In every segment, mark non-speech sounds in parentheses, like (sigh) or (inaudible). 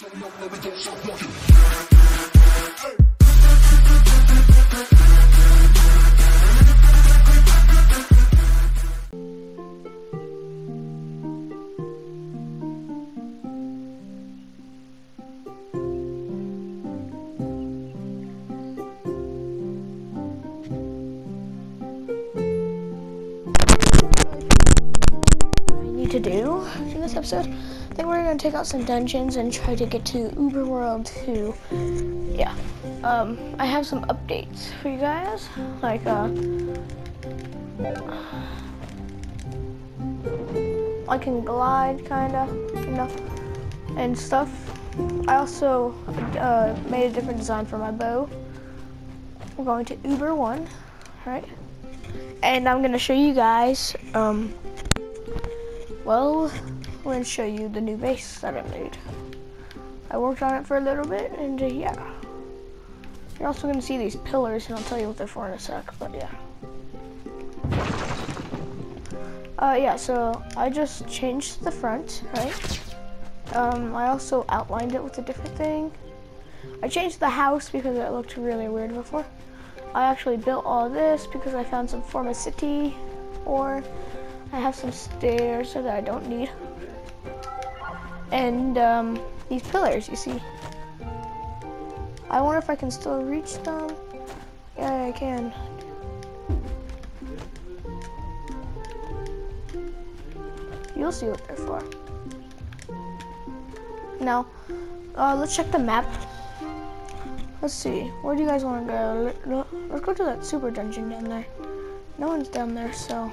Need to do in this episode. Take out some dungeons and try to get to Uber World 2. Yeah. Um, I have some updates for you guys. Like, uh, I can glide, kinda, you know, and stuff. I also uh, made a different design for my bow. We're going to Uber 1, right? And I'm gonna show you guys, um, well, I'm to show you the new base that I made. I worked on it for a little bit, and uh, yeah. You're also to see these pillars, and I'll tell you what they're for in a sec, but yeah. Uh, yeah, so I just changed the front, right? Um, I also outlined it with a different thing. I changed the house because it looked really weird before. I actually built all this because I found some Formicity or I have some stairs that I don't need. And um, these pillars, you see. I wonder if I can still reach them. Yeah, I can. You'll see what they're for. Now, uh, let's check the map. Let's see. Where do you guys want to go? Let's go to that super dungeon down there. No one's down there, so.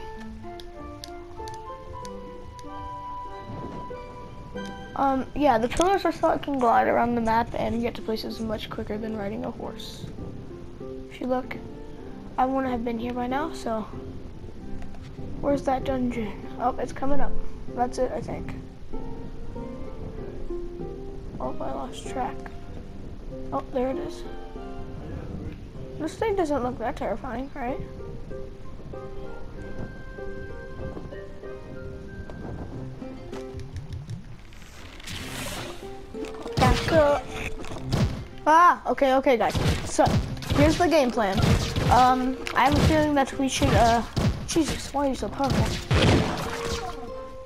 Um, yeah, the pillars are so I can glide around the map and get to places much quicker than riding a horse. If you look, I wouldn't have been here by now, so. Where's that dungeon? Oh, it's coming up. That's it, I think. Oh, I lost track. Oh, there it is. This thing doesn't look that terrifying, right? Ah, okay, okay, guys. So, here's the game plan. Um, I have a feeling that we should, uh, Jesus, why are you so powerful?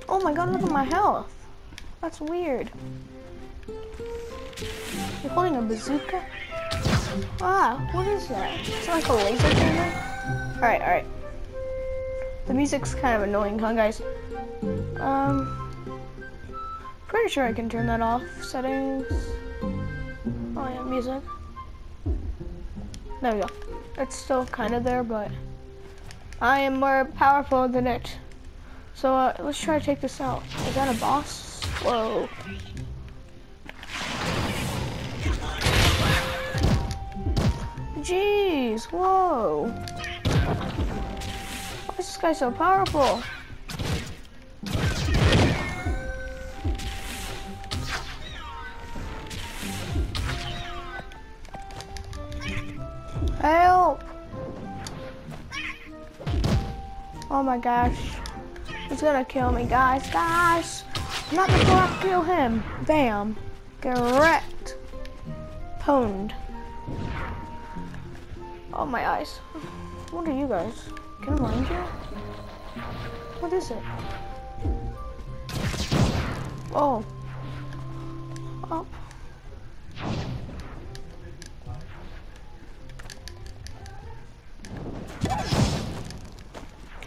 Oh my god, look at my health. That's weird. You're holding a bazooka? Ah, what is that? Like a laser camera? Alright, alright. The music's kind of annoying, huh, guys? Um, pretty sure I can turn that off. Settings. Oh yeah, music. There we go. It's still kind of there, but I am more powerful than it. So uh, let's try to take this out. Is that a boss? Whoa. Jeez, whoa. Why is this guy so powerful? Oh my gosh. He's gonna kill me, guys. Guys! Not before I kill him. Bam. Get wrecked. Pwned. Oh, my eyes. What are you guys? Can I mind you? What is it? Oh.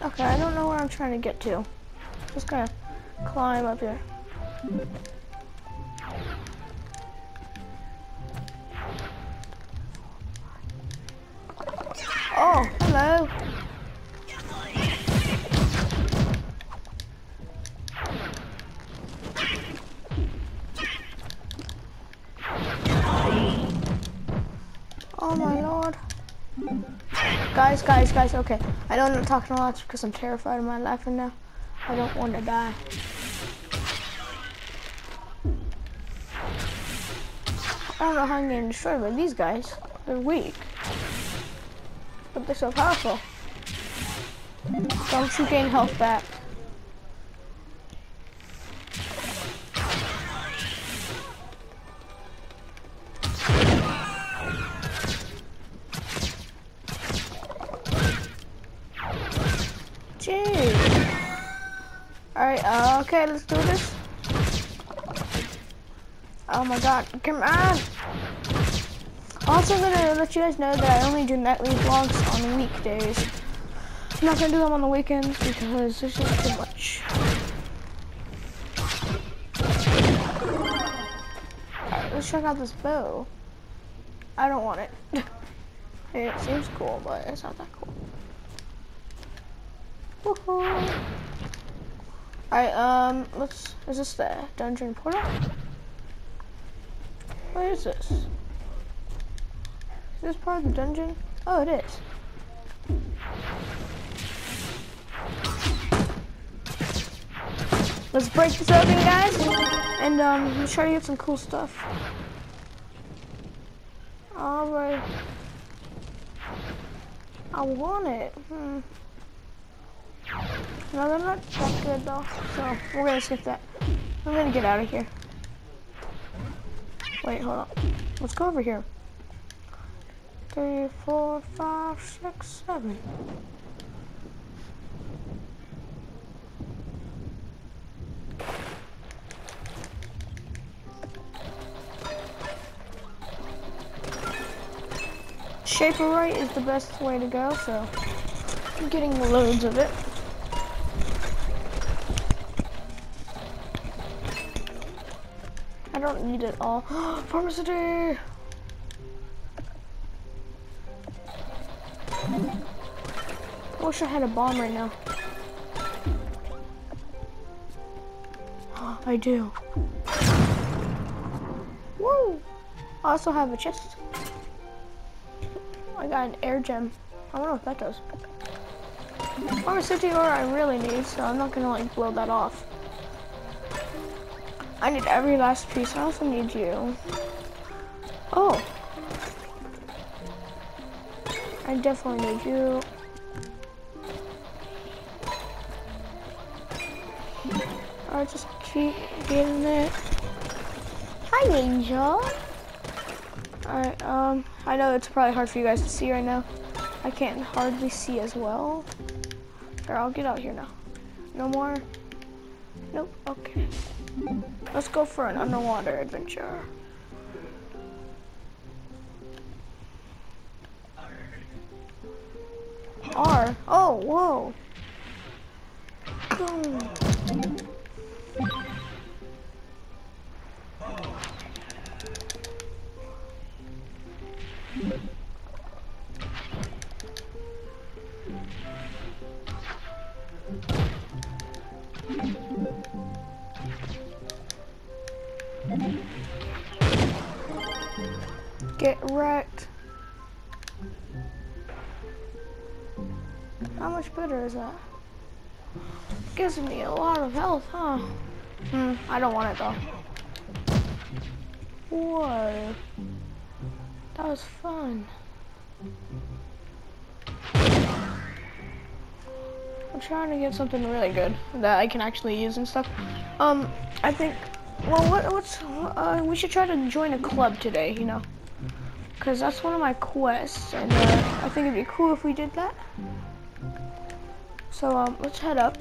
Okay, I don't know where I'm trying to get to. Just gonna climb up here. Oh, hello. Guys, guys, guys, okay. I know I'm not talking a lot because I'm terrified of my life right now. I don't want to die. I don't know how I'm getting destroyed by these guys. They're weak. But they're so powerful. Don't you gain health back. Okay, let's do this. Oh my god, come on! Also gonna let you guys know that I only do nightly vlogs on weekdays. I'm not gonna do them on the weekends because there's just too much. Alright, let's check out this bow. I don't want it. (laughs) it seems cool, but it's not that cool. Woohoo! Alright, um, let's, is this the dungeon portal? What is this? Is this part of the dungeon? Oh, it is. Let's break this open, guys, and um, try to get some cool stuff. All right. I want it. Hmm. No, they're not that good though. So we're gonna skip that. I'm gonna get out of here. Wait, hold on. Let's go over here. Three, four, five, six, seven. Shaper right is the best way to go, so I'm getting loads of it. Need it all. (gasps) Pharmacy! I wish I had a bomb right now. (gasps) I do. Woo! I also have a chest. I got an air gem. I wonder what that does. Pharmaceutical ore I really need, so I'm not gonna like blow that off. I need every last piece. I also need you. Oh. I definitely need you. I just keep getting it. Hi, Angel. Alright, um, I know it's probably hard for you guys to see right now. I can't hardly see as well. Here, I'll get out here now. No more? Nope, okay. Let's go for an underwater adventure. R. Oh, whoa. Boom. How much better is that? Gives me a lot of health, huh? Hmm, I don't want it though. Whoa. That was fun. I'm trying to get something really good that I can actually use and stuff. Um, I think, well, what, what's, uh, we should try to join a club today, you know? Because that's one of my quests, and uh, I think it'd be cool if we did that. So, um, let's head up.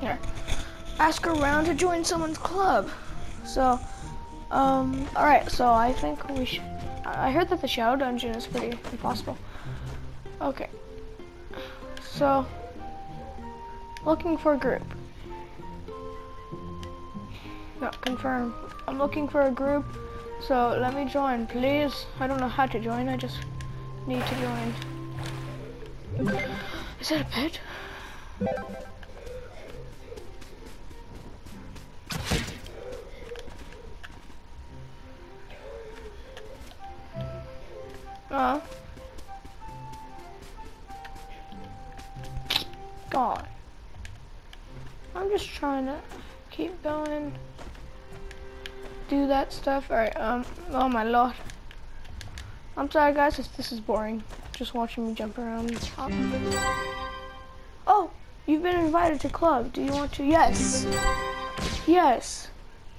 Here. Ask around to join someone's club. So, um, alright, so I think we should, I heard that the Shadow Dungeon is pretty impossible. Okay. So, Looking for a group. Not confirm. I'm looking for a group, so let me join, please. I don't know how to join, I just need to join. Is that a pet? Uh. God. I'm just trying to keep going. Do that stuff. Alright, um, oh my lord. I'm sorry guys if this is boring. Just watching me jump around. Oh, you've been invited to club. Do you want to? Yes. Yes.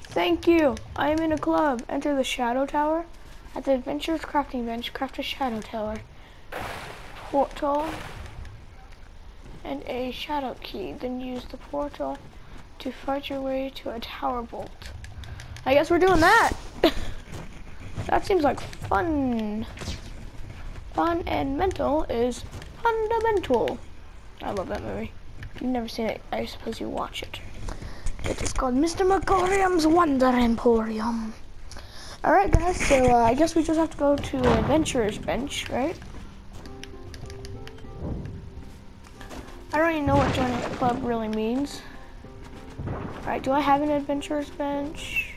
Thank you. I am in a club. Enter the Shadow Tower. At the Adventurers Crafting Bench, craft a Shadow Tower. Portal and a shadow key, then use the portal to fight your way to a tower bolt. I guess we're doing that. (laughs) that seems like fun. Fun and mental is fundamental. I love that movie. You've never seen it, I suppose you watch it. It is called Mr. Magorium's Wonder Emporium. Alright guys, so uh, I guess we just have to go to Adventurer's Bench, right? I don't even know what joining a club really means. Alright, do I have an Adventurer's Bench?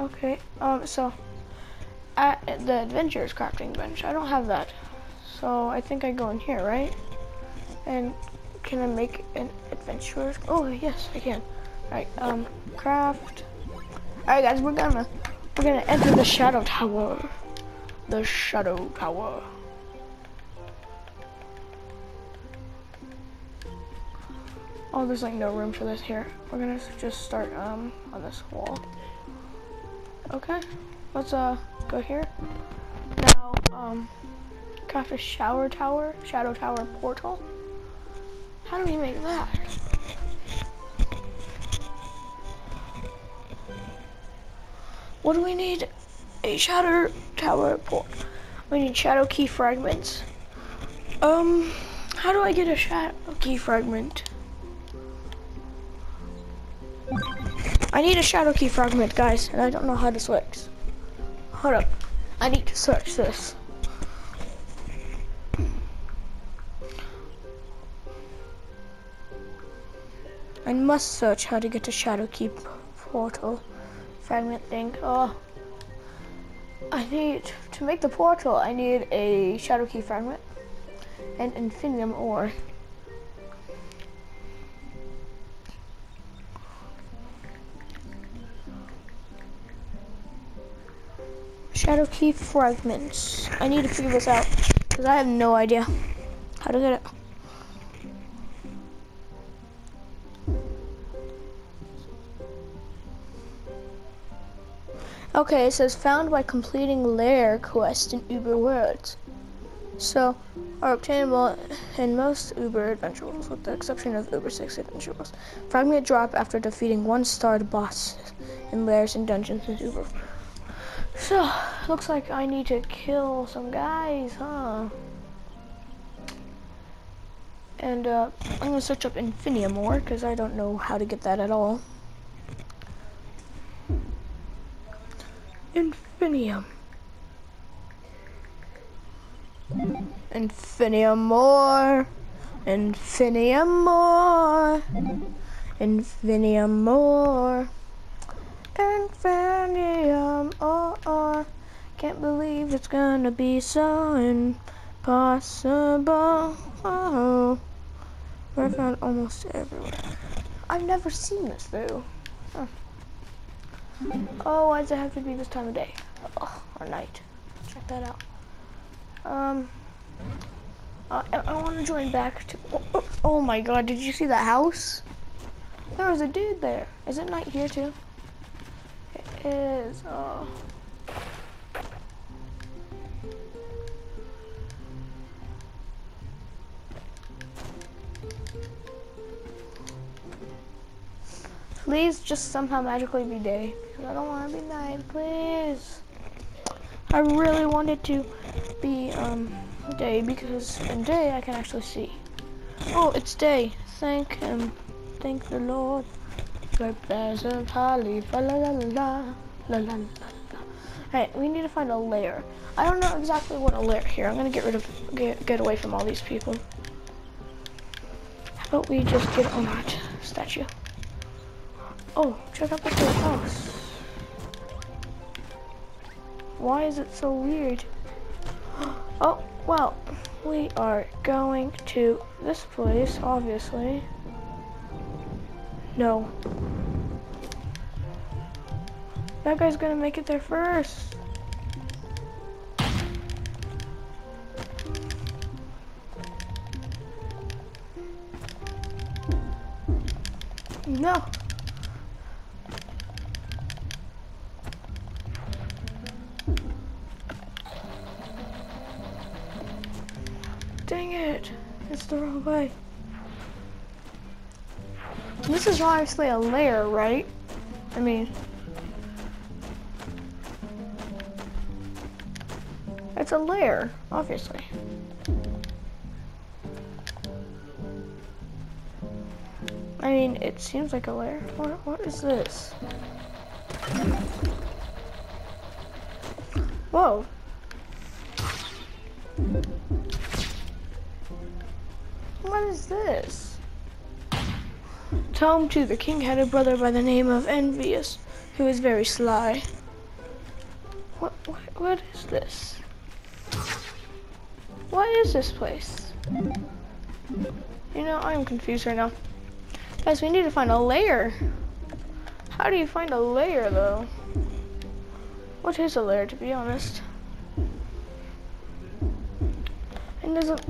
Okay, um, so, at the Adventurer's Crafting Bench, I don't have that. So, I think I go in here, right? And can I make an Adventurer's, oh yes, I can. Alright, um, craft. Alright guys, we're gonna, we're gonna enter the Shadow Tower. The Shadow Tower. Oh, there's like no room for this here. We're gonna just start, um, on this wall. Okay, let's, uh, go here. Now, um, craft a shower tower, shadow tower portal. How do we make that? What do we need? A shadow tower port. We need shadow key fragments. Um, how do I get a shadow key fragment? I need a shadow key fragment, guys, and I don't know how this works. Hold up. I need to search this. I must search how to get a shadow key portal fragment thing. Oh, I need, to make the portal, I need a shadow key fragment and infinium ore. Shadow key fragments. I need to figure this out because I have no idea how to get it. Okay, it says found by completing lair quest in Uber Worlds. So, are obtainable in most Uber adventure worlds, with the exception of Uber 6 adventure worlds. Fragment drop after defeating one-starred boss in lairs and dungeons in Uber. So, looks like I need to kill some guys, huh? And uh, I'm gonna search up Infinium more because I don't know how to get that at all. Infinium. Infinium more. Infinium more. Infinium more. Infinium oh. Can't believe it's gonna be so impossible. Oh. We're found almost everywhere. I've never seen this though. Huh. Oh, why does it have to be this time of day? Oh, or night. Check that out. Um, I, I want to join back to. Oh, oh, oh, my God! Did you see that house? There was a dude there. Is it night here too? It is. Oh. Please just somehow magically be day. I don't want to be night, please. I really wanted to be um, day because in day I can actually see. Oh, it's day. Thank him. Thank the Lord. Like there's a holly. La la la la la la la. Hey, we need to find a lair. I don't know exactly what a lair here. I'm gonna get rid of get, get away from all these people. How about we just get on that statue? Oh, check out this little house. Why is it so weird? (gasps) Oh, well, we are going to this place, obviously. No. That guy's gonna make it there first. No. The wrong way. This is obviously a lair, right? I mean, it's a lair, obviously. I mean, it seems like a lair. What, what is this? Whoa. What is this? Tell him to the king had a brother by the name of Envious, who is very sly. What, what, what is this? What is this place? You know, I'm confused right now. Guys, we need to find a lair. How do you find a lair, though? What is a lair, to be honest? And does it,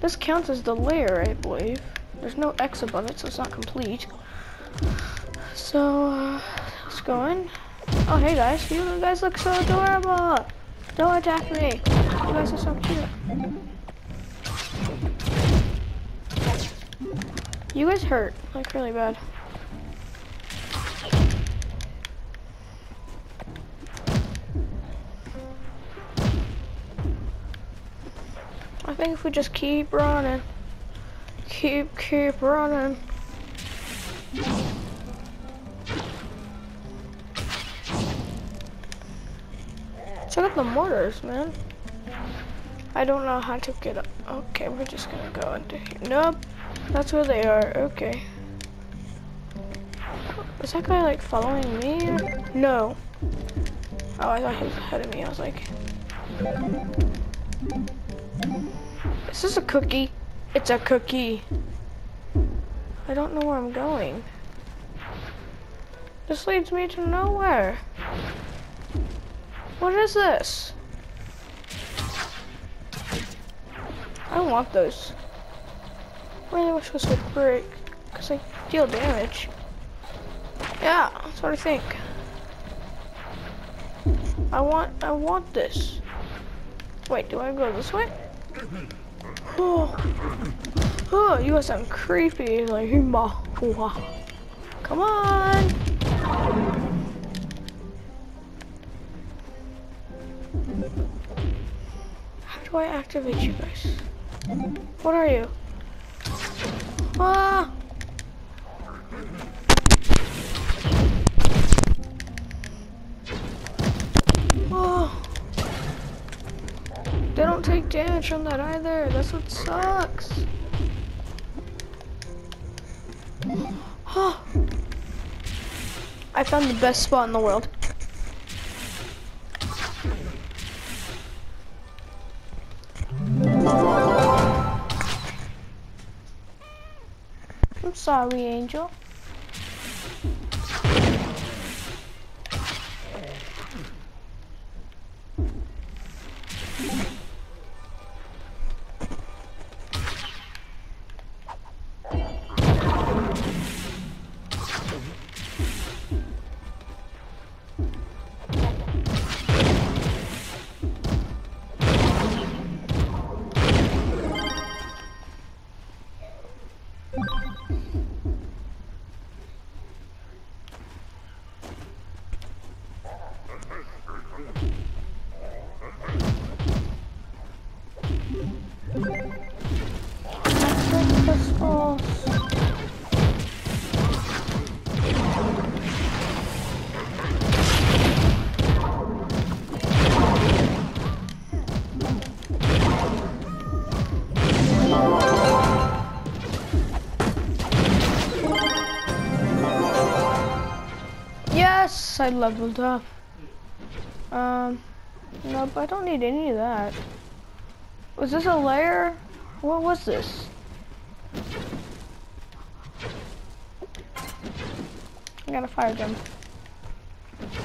this counts as the lair, I believe. There's no X above it, so it's not complete. So, uh, let's go in. Oh, hey guys, you guys look so adorable. Don't attack me. You guys are so cute. You guys hurt, like really bad. Think if we just keep running, keep, keep running. Check out the mortars, man. I don't know how to get up. Okay, we're just gonna go into here. Nope, that's where they are. Okay. Is that guy like following me? No. Oh, I thought he was ahead of me. I was like. This is this a cookie? It's a cookie. I don't know where I'm going. This leads me to nowhere. What is this? I don't want those. Where am I supposed to break? Because they deal damage. Yeah, that's what I think. I want, I want this. Wait, do I go this way? Oh, oh you guys sound creepy. Like, come on. How do I activate you guys? What are you? Ah! Damage from that either. That's what sucks. Oh. I found the best spot in the world. I'm sorry, Angel. I leveled up. Um, nope, I don't need any of that. Was this a lair? What was this? I got a fire gem.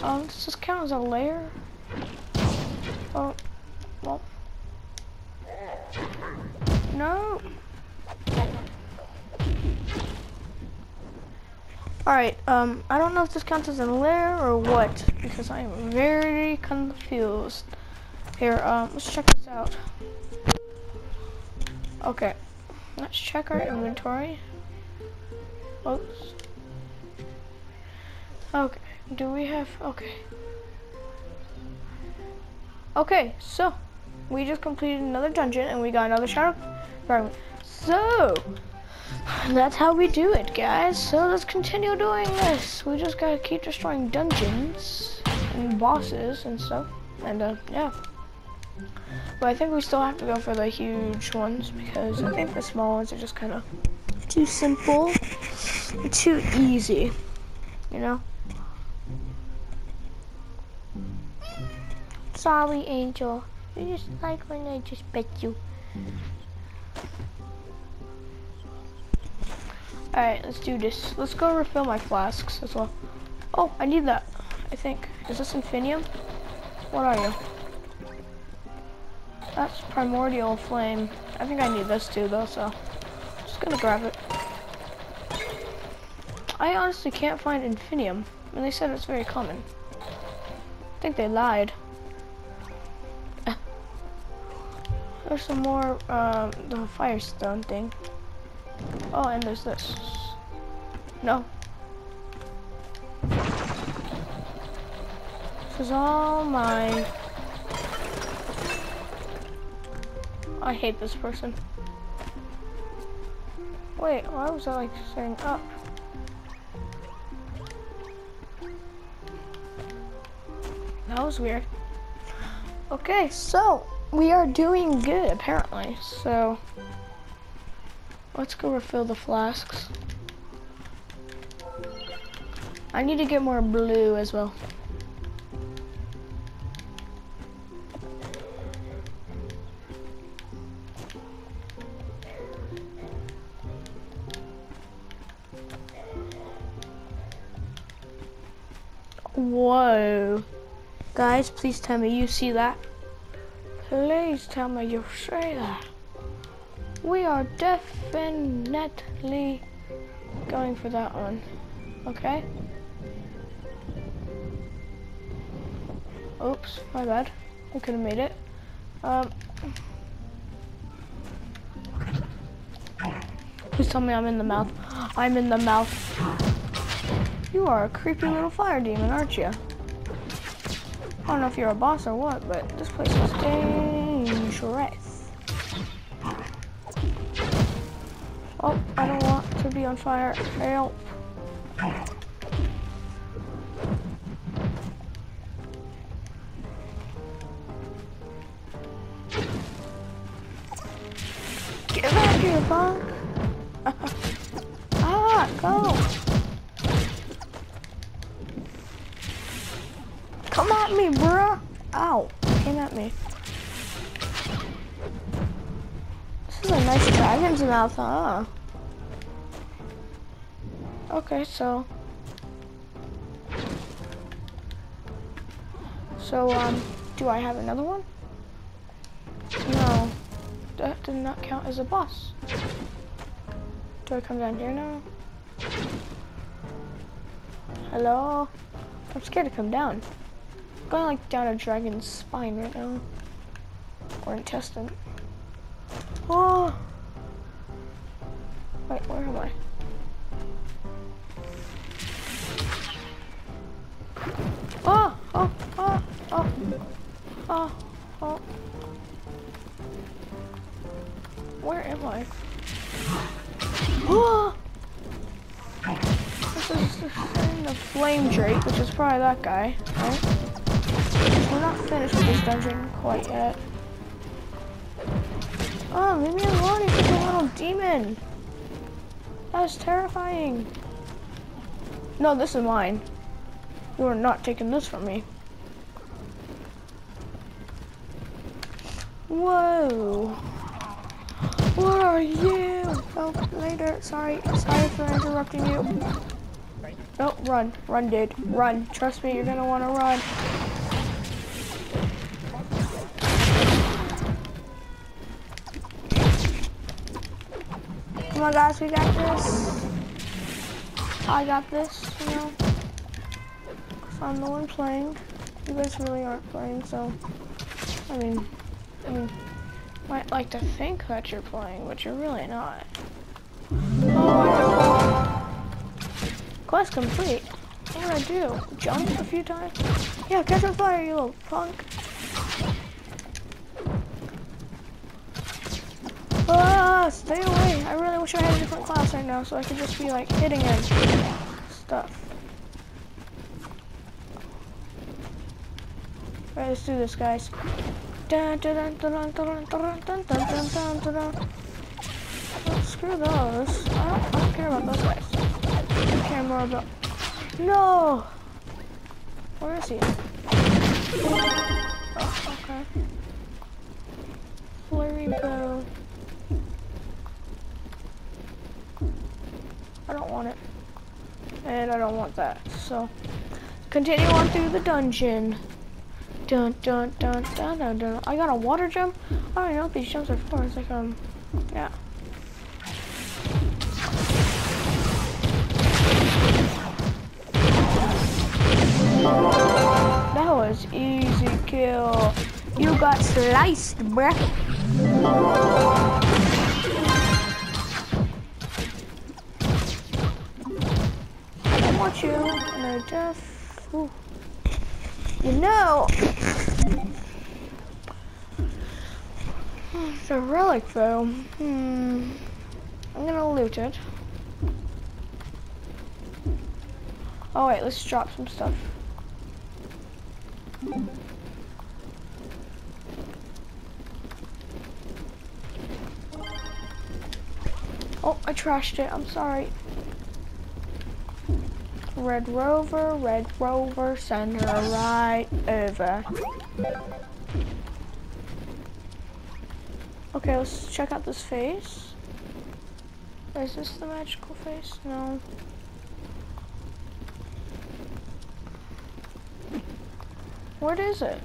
Um, does this count as a lair? Oh, well. No. Alright, um, I don't know if this counts as a lair or what, because I am very confused. Here, um, let's check this out. Okay, let's check our inventory. Oops. Okay, do we have, okay. Okay, so, we just completed another dungeon and we got another shadow fragment. So, that's how we do it, guys. So let's continue doing this. We just gotta keep destroying dungeons and bosses and stuff. And, uh, yeah. But I think we still have to go for the huge ones because I think the small ones are just kind of too simple, too easy, you know? Sorry, Angel. You just like when I just pet you. Alright, let's do this. Let's go refill my flasks as well. Oh, I need that, I think. Is this Infinium? What are you? That's Primordial Flame. I think I need this too though, so I'm just gonna grab it. I honestly can't find Infinium, and they said it's very common. I think they lied. (laughs) There's some more, um, the Firestone thing. Oh, and there's this. No. This is all mine. I hate this person. Wait, why was I like saying up? That was weird. Okay, so we are doing good apparently. So let's go refill the flasks. I need to get more blue as well. Whoa. Guys, please tell me you see that. Please tell me you see that. We are definitely going for that one. Okay? Oops, my bad. I could have made it. Um, please tell me I'm in the mouth. I'm in the mouth. You are a creepy little fire demon, aren't you? I don't know if you're a boss or what, but this place is dangerous. Don't be on fire. Help. Get back here, punk. (laughs) ah, go. Come at me, bruh. Ow, came at me. This is a nice dragon's mouth, huh? Okay, so. So, um, do I have another one? No, that did not count as a boss. Do I come down here now? Hello? I'm scared to come down. I'm going like down a dragon's spine right now. Or intestine. Oh! (gasps) Wait, where am I? Which is probably that guy, right? We're not finished with this dungeon quite yet. Oh, alone, he's just a little demon. That's terrifying. No, this is mine. You are not taking this from me. Whoa. What are you? Oh, later. Sorry. Sorry for interrupting you. No, run. Run, dude. Run. Trust me, you're gonna want to run. Come on, guys, we got this. I got this, you know. Cause I'm the one playing. You guys really aren't playing, so. I mean, I mean, might like to think that you're playing, but you're really not. Oh, Quest complete. What did I do? Jump a few times? Yeah, catch on fire, you little punk. Ah, stay away. I really wish I had a different class right now so I could just be like hitting him. Stuff. Alright, let's do this, guys. Oh, screw those. I don't, I don't care about those guys. Care more about... No! Where is he? Oh, okay. Flurry bow. I don't want it. And I don't want that. So, continue on through the dungeon. Dun dun dun dun dun dun. I got a water gem. I don't know what these gems are for. It's like um, yeah. That was easy kill. You got sliced, bruh. I want you. And I just, ooh. You know, it's a relic though. Hmm. I'm gonna loot it. Oh wait, let's drop some stuff. Oh, I trashed it. I'm sorry. Red Rover, Red Rover, send her right over. Okay, let's check out this face. Is this the magical face? No. What is it?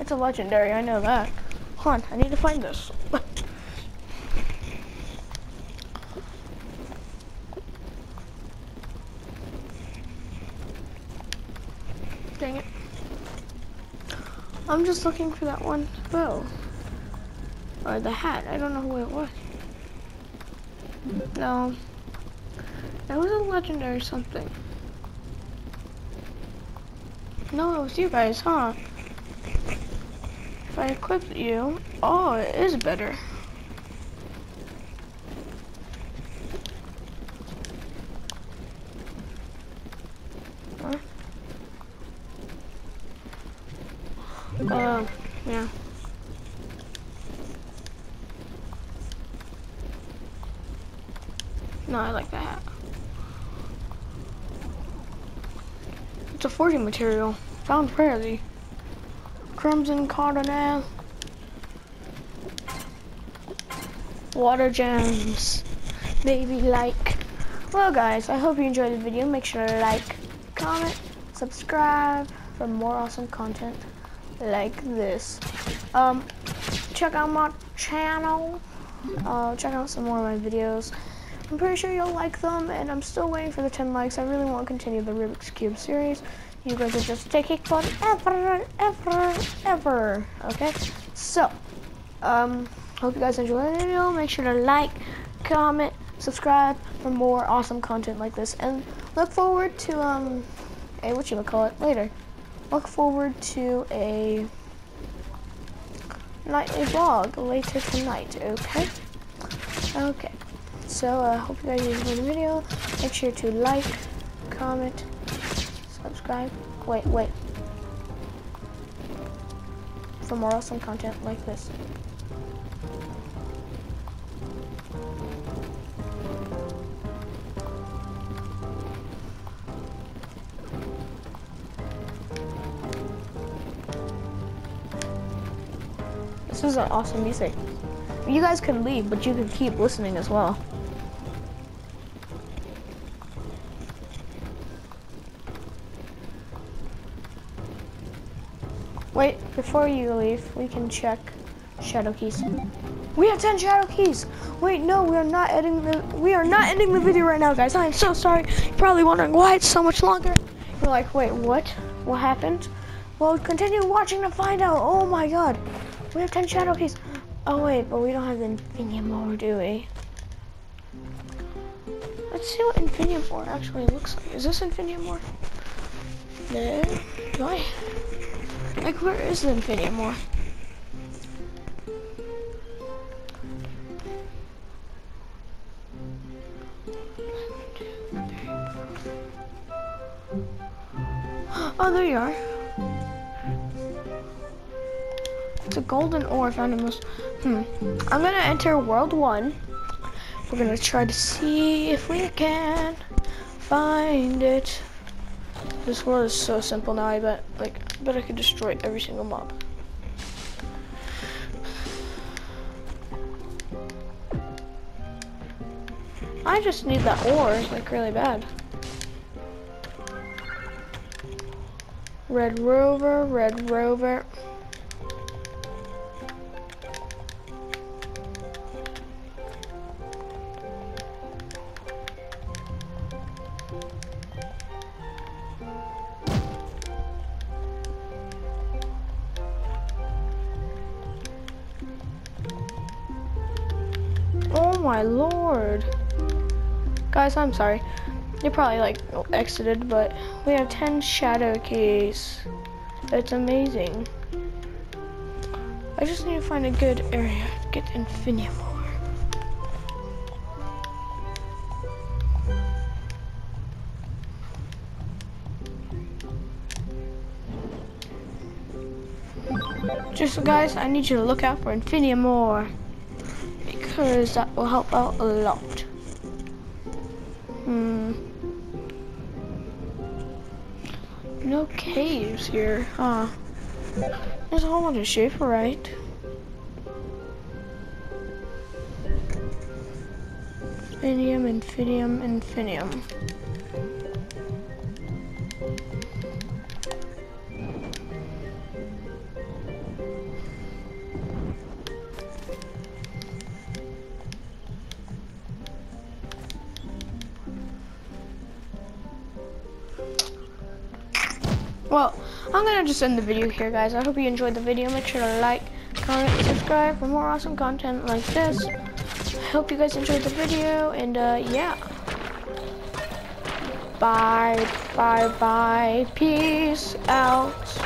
It's a legendary, I know that. Hold on, I need to find this. Dang it. I'm just looking for that one bow. Or the hat. I don't know who it was. No. That was a legendary something. No, it was you guys, huh? If I equip you, oh, it is better. Huh? Uh, yeah. No, I like that hat. It's a forging material. Found rarely. Crimson Cardinal. Water gems. Baby like. Well guys, I hope you enjoyed the video. Make sure to like, comment, subscribe for more awesome content like this. Um, check out my channel. Uh, check out some more of my videos. I'm pretty sure you'll like them, and I'm still waiting for the 10 likes. I really want to continue the Rubik's Cube series. You guys are just taking forever, ever, ever. Okay? So, um, hope you guys enjoyed the video. Make sure to like, comment, subscribe for more awesome content like this. And look forward to, um, a, what you call it, later look forward to a nightly vlog later tonight, okay? Okay, so I uh, hope you guys enjoyed the video. Make sure to like, comment, subscribe. Wait, wait. For more awesome content like this. This is an awesome music. You guys can leave, but you can keep listening as well. Before you leave, we can check shadow keys. We have 10 shadow keys. Wait, no, we are not ending the we are not ending the video right now, guys. I am so sorry. You're probably wondering why it's so much longer. You're like, wait, what? What happened? Well, continue watching to find out. Oh my god. We have 10 shadow keys. Oh wait, but we don't have the thingy more, do we? Let's see what Infinium Ore actually looks like. Is this Infinium Ore? No. Do I? Like, where is the Infinium Ore? (gasps) Oh, there you are. It's a golden ore found in most. Hmm. I'm gonna enter world one. We're gonna try to see if we can find it. This world is so simple now. I bet, like, bet I could destroy every single mob. I just need that ore, like, really bad. Red Rover, Red Rover. My lord. Guys, I'm sorry. You're probably like exited, but we have 10 shadow keys. It's amazing. I just need to find a good area to get Infinium ore. Just guys, I need you to look out for Infinium that will help out a lot. Hmm. No caves here, huh? There's a whole lot of Schaeferite. Infinium, infinium, infinium. Well, I'm gonna just end the video here, guys. I hope you enjoyed the video. Make sure to like, comment, subscribe for more awesome content like this. I hope you guys enjoyed the video, and uh, yeah. Bye, bye, bye. Peace out.